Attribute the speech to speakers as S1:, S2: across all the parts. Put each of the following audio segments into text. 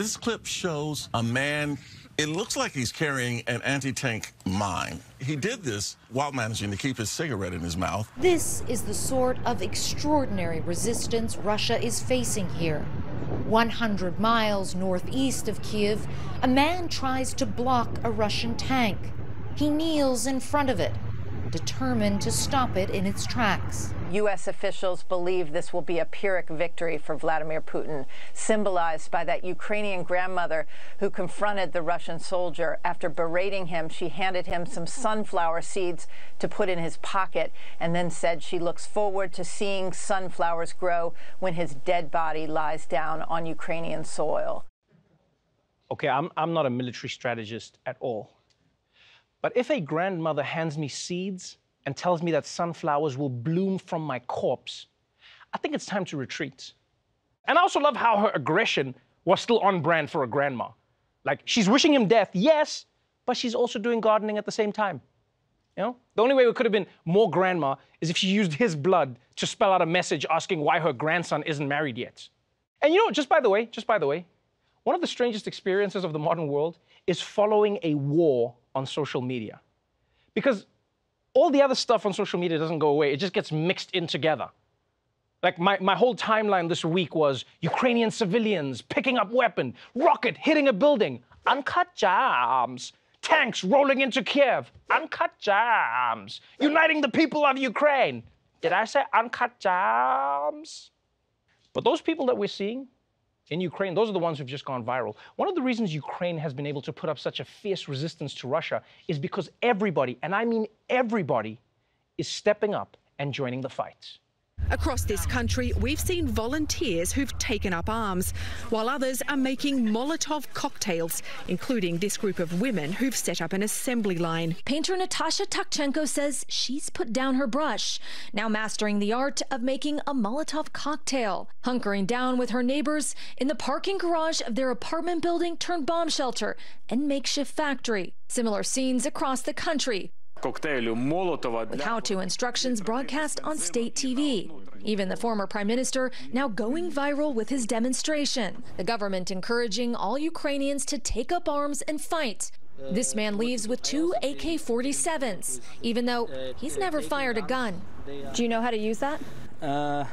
S1: This clip shows a man. It looks like he's carrying an anti tank mine. He did this while managing to keep his cigarette in his mouth.
S2: This is the sort of extraordinary resistance Russia is facing here. 100 miles northeast of Kiev, a man tries to block a Russian tank. He kneels in front of it, determined to stop it in its tracks.
S3: U.S. officials believe this will be a Pyrrhic victory for Vladimir Putin, symbolized by that Ukrainian grandmother who confronted the Russian soldier. After berating him, she handed him some sunflower seeds to put in his pocket and then said she looks forward to seeing sunflowers grow when his dead body lies down on Ukrainian soil.
S4: Okay, I'm, I'm not a military strategist at all. But if a grandmother hands me seeds and tells me that sunflowers will bloom from my corpse, I think it's time to retreat. And I also love how her aggression was still on brand for a grandma. Like, she's wishing him death, yes, but she's also doing gardening at the same time. You know? The only way it could have been more grandma is if she used his blood to spell out a message asking why her grandson isn't married yet. And you know, just by the way, just by the way, one of the strangest experiences of the modern world is following a war on social media. Because all the other stuff on social media doesn't go away, it just gets mixed in together. Like my, my whole timeline this week was Ukrainian civilians picking up weapon, rocket hitting a building, uncut jams, tanks rolling into Kiev, uncut jams, uniting the people of Ukraine. Did I say uncut jams? But those people that we're seeing in Ukraine, those are the ones who've just gone viral. One of the reasons Ukraine has been able to put up such a fierce resistance to Russia is because everybody, and I mean everybody, is stepping up and joining the fight.
S5: Across this country, we've seen volunteers who've taken up arms, while others are making Molotov cocktails, including this group of women who've set up an assembly line.
S2: Painter Natasha Tkachenko says she's put down her brush, now mastering the art of making a Molotov cocktail, hunkering down with her neighbors in the parking garage of their apartment building turned bomb shelter and makeshift factory. Similar scenes across the country, with how-to instructions broadcast on state TV. Even the former prime minister now going viral with his demonstration. The government encouraging all Ukrainians to take up arms and fight. This man leaves with two AK-47s, even though he's never fired a gun. Do you know how to use that?
S6: Uh,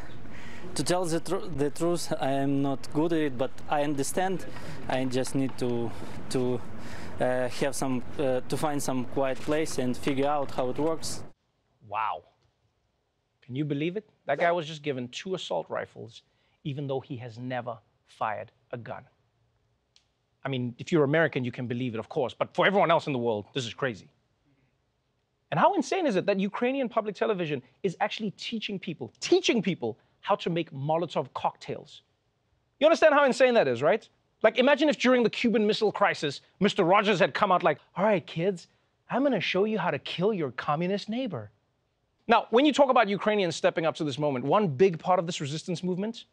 S6: to tell the, tr the truth, I am not good at it, but I understand. I just need to to uh, have some uh, to find some quiet place and figure out how it works.
S4: Wow. Can you believe it? That guy was just given two assault rifles, even though he has never fired a gun. I mean, if you're American, you can believe it, of course, but for everyone else in the world, this is crazy. And how insane is it that Ukrainian public television is actually teaching people, teaching people how to make Molotov cocktails? You understand how insane that is, right? Like, imagine if during the Cuban Missile Crisis, Mr. Rogers had come out like, all right, kids, I'm gonna show you how to kill your communist neighbor. Now, when you talk about Ukrainians stepping up to this moment, one big part of this resistance movement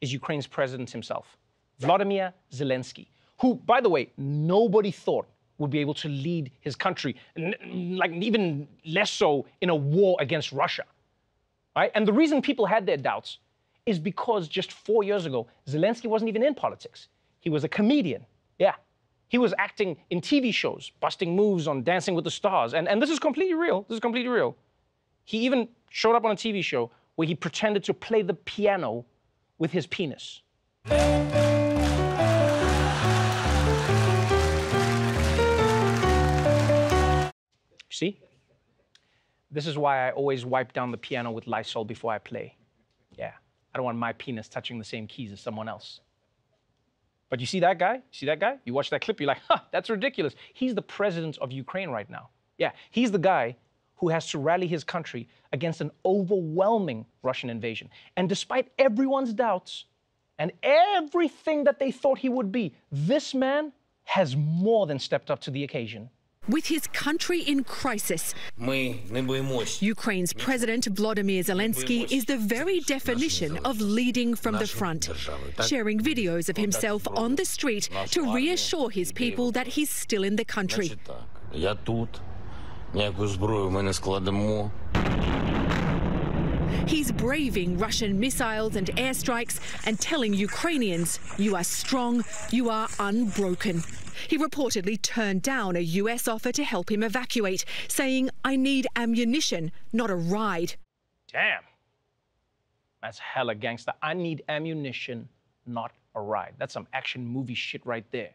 S4: is Ukraine's president himself, Vladimir Zelensky, who, by the way, nobody thought would be able to lead his country, like even less so in a war against Russia. Right? And the reason people had their doubts is because just four years ago, Zelensky wasn't even in politics. He was a comedian. Yeah. He was acting in TV shows, busting moves on Dancing with the Stars. And, and this is completely real. This is completely real. He even showed up on a TV show where he pretended to play the piano with his penis. See? This is why I always wipe down the piano with Lysol before I play. Yeah, I don't want my penis touching the same keys as someone else. But you see that guy? You see that guy? You watch that clip, you're like, huh, that's ridiculous. He's the president of Ukraine right now. Yeah, he's the guy who has to rally his country against an overwhelming Russian invasion. And despite everyone's doubts and everything that they thought he would be, this man has more than stepped up to the occasion.
S5: With his country in crisis, Ukraine's President Vladimir Zelensky is the very definition of leading from the front, sharing videos of himself on the street to reassure his people that he's still in the country. He's braving Russian missiles and airstrikes and telling Ukrainians, you are strong, you are unbroken. He reportedly turned down a US offer to help him evacuate, saying, I need ammunition, not a ride.
S4: Damn. That's hella gangster. I need ammunition, not a ride. That's some action movie shit right there.